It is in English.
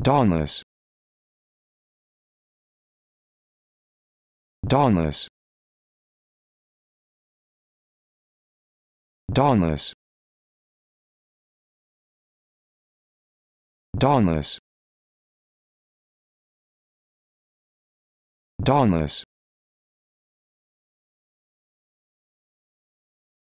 Dawnless. Dawnless. Dawnless. Dawnless. Dawnless.